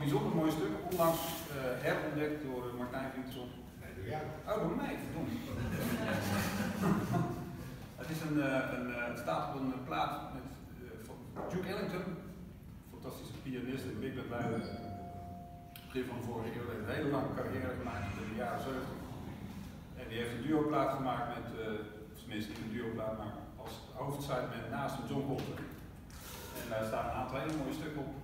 een bijzonder mooi stuk, onlangs uh, herontdekt door eh, Martijn Vinkson. Ja. Oh, door mij, verdomme. het, is een, eh, een, het staat op een plaat met van Duke Ellington, fantastische pianist en big band leider. Begin van vorige eeuw heeft een hele lange carrière gemaakt in de jaren 70. En die heeft een duo-plaat gemaakt met, uh, of tenminste niet een duo-plaat, maar als hoofdside met naast een John Coltrane. En daar staan een aantal hele mooie stukken op.